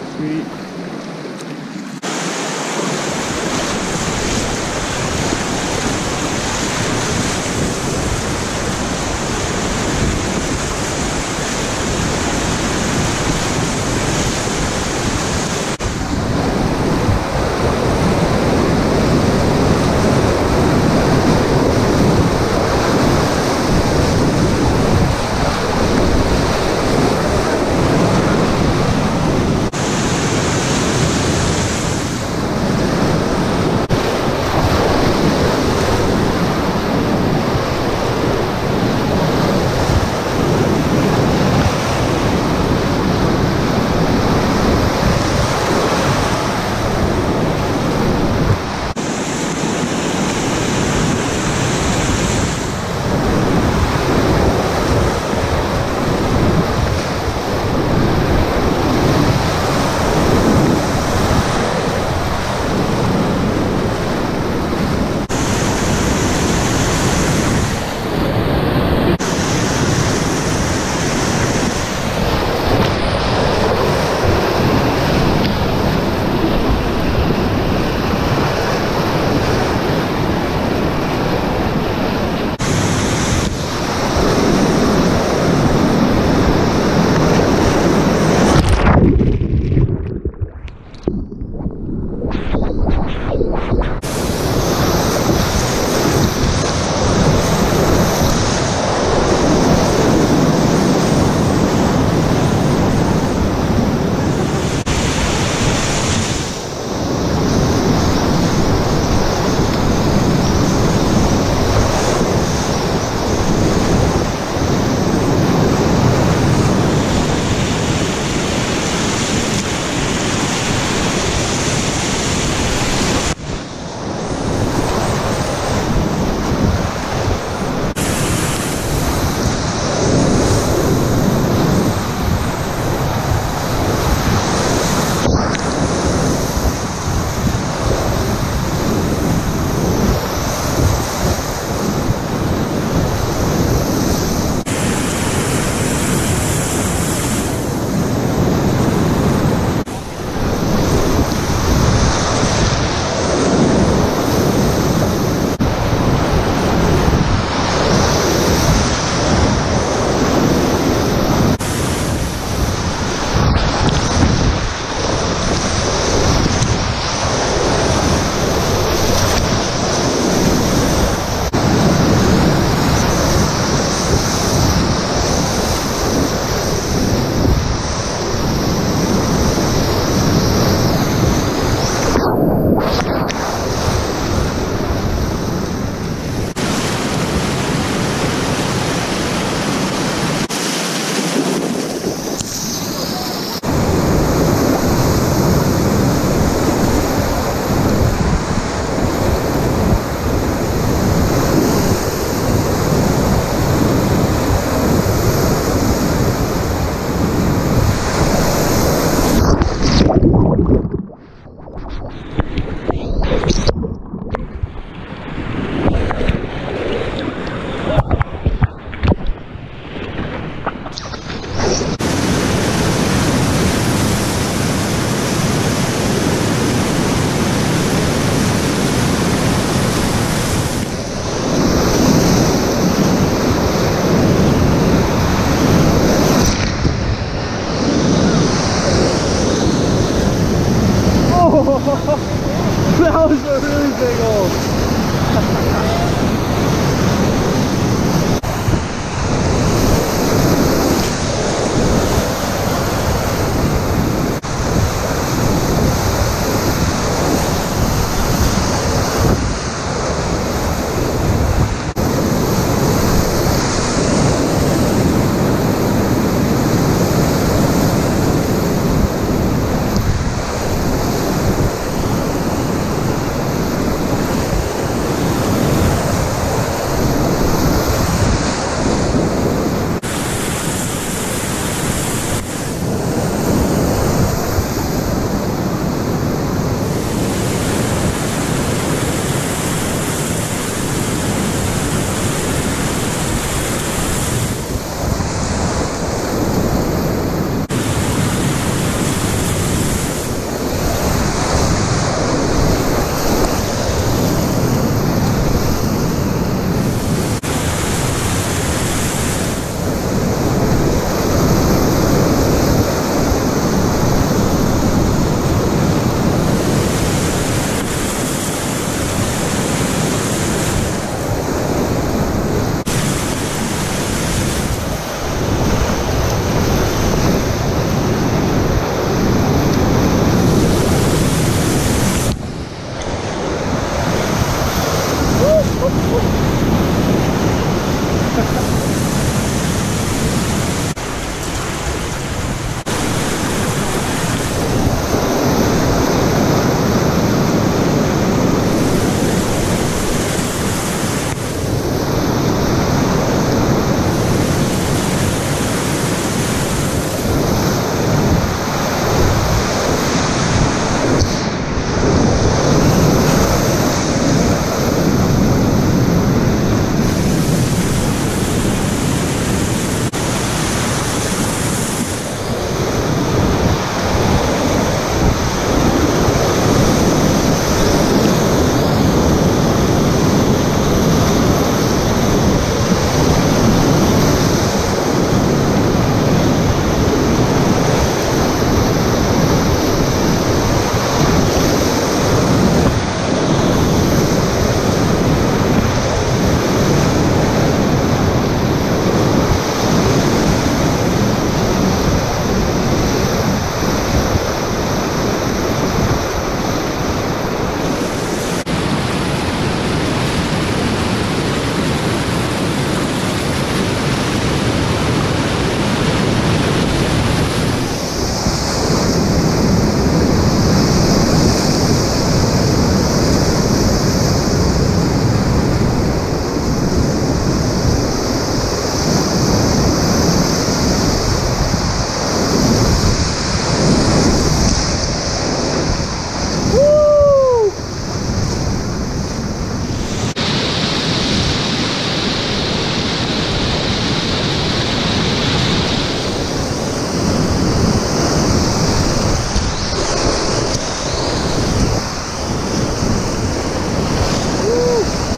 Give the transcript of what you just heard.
Sweet. that was a really big hole.